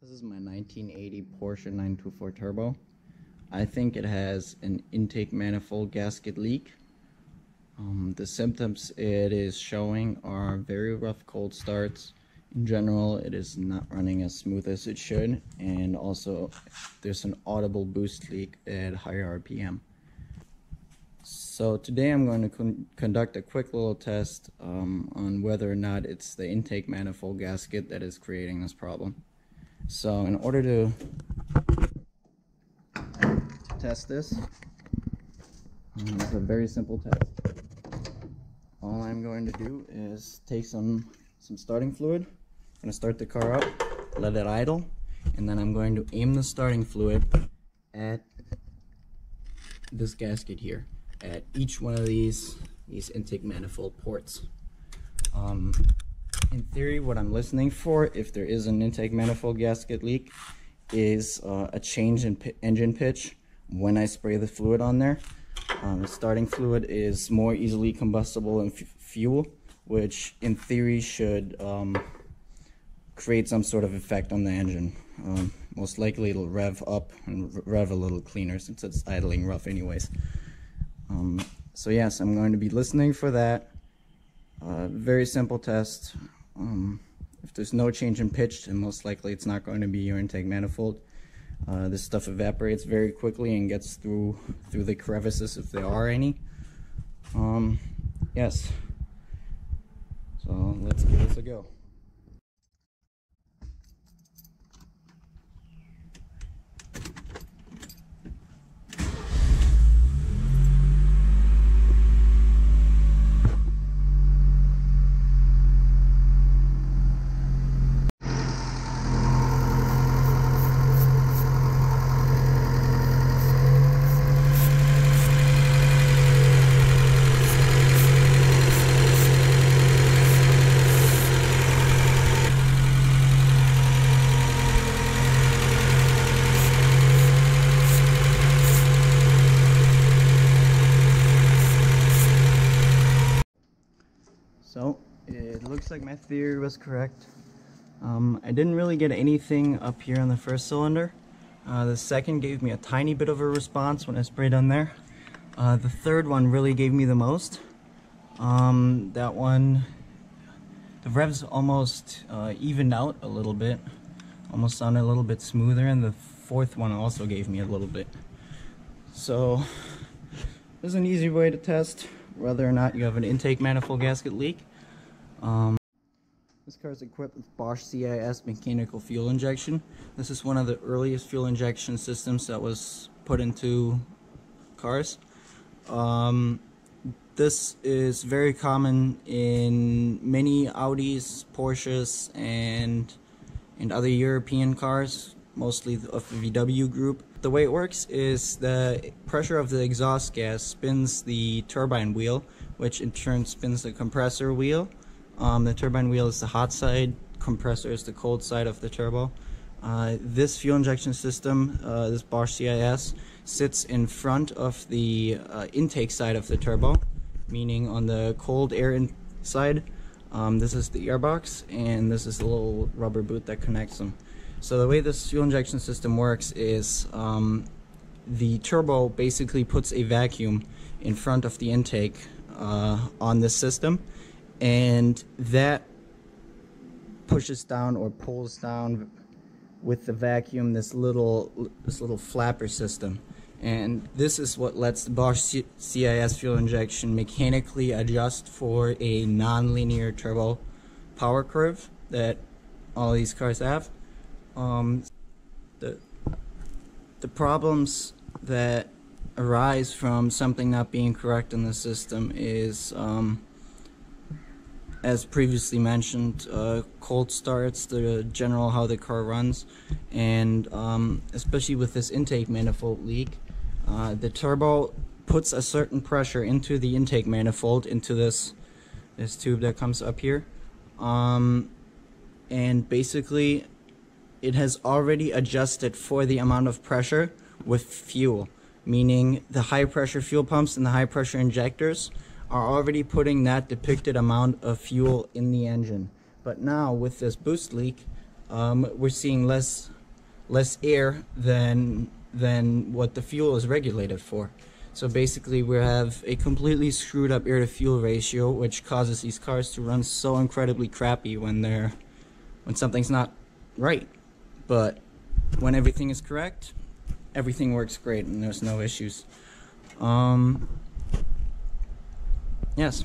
This is my 1980 Porsche 924 Turbo. I think it has an intake manifold gasket leak. Um, the symptoms it is showing are very rough cold starts. In general, it is not running as smooth as it should, and also there's an audible boost leak at higher RPM. So today I'm going to con conduct a quick little test um, on whether or not it's the intake manifold gasket that is creating this problem. So in order to, test this, um, it's a very simple test. All I'm going to do is take some, some starting fluid. I'm going to start the car up, let it idle, and then I'm going to aim the starting fluid at this gasket here, at each one of these, these intake manifold ports. Um, in theory, what I'm listening for, if there is an intake manifold gasket leak, is uh, a change in engine pitch when I spray the fluid on there. Um, the starting fluid is more easily combustible than fuel, which in theory should um, create some sort of effect on the engine. Um, most likely it'll rev up and rev a little cleaner since it's idling rough anyways. Um, so yes, I'm going to be listening for that. Uh, very simple test. Um, if there's no change in pitch, then most likely it's not going to be your intake manifold. Uh, this stuff evaporates very quickly and gets through through the crevices if there are any. Um, yes. So let's give this a go. So it looks like my theory was correct. Um, I didn't really get anything up here on the first cylinder. Uh, the second gave me a tiny bit of a response when I sprayed on there. Uh, the third one really gave me the most. Um, that one, the revs almost uh, evened out a little bit. Almost sounded a little bit smoother and the fourth one also gave me a little bit. So, this is an easy way to test whether or not you have an intake manifold gasket leak. Um, this car is equipped with Bosch CIS mechanical fuel injection. This is one of the earliest fuel injection systems that was put into cars. Um, this is very common in many Audis, Porsches, and and other European cars, mostly of the VW group. The way it works is the pressure of the exhaust gas spins the turbine wheel, which in turn spins the compressor wheel. Um, the turbine wheel is the hot side, compressor is the cold side of the turbo. Uh, this fuel injection system, uh, this Bosch CIS, sits in front of the uh, intake side of the turbo, meaning on the cold air side. Um, this is the airbox, and this is the little rubber boot that connects them. So the way this fuel injection system works is um, the turbo basically puts a vacuum in front of the intake uh, on this system and that pushes down or pulls down with the vacuum this little this little flapper system. And this is what lets the Bosch CIS fuel injection mechanically adjust for a non-linear turbo power curve that all these cars have. Um, the the problems that arise from something not being correct in the system is, um, as previously mentioned, uh, cold starts, the general how the car runs, and um, especially with this intake manifold leak, uh, the turbo puts a certain pressure into the intake manifold, into this this tube that comes up here, um, and basically it has already adjusted for the amount of pressure with fuel, meaning the high pressure fuel pumps and the high pressure injectors are already putting that depicted amount of fuel in the engine. But now with this boost leak, um, we're seeing less less air than than what the fuel is regulated for. So basically, we have a completely screwed up air to fuel ratio, which causes these cars to run so incredibly crappy when they're when something's not right. But when everything is correct, everything works great and there's no issues. Um, yes.